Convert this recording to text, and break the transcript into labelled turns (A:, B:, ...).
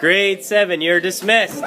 A: Grade 7, you're dismissed.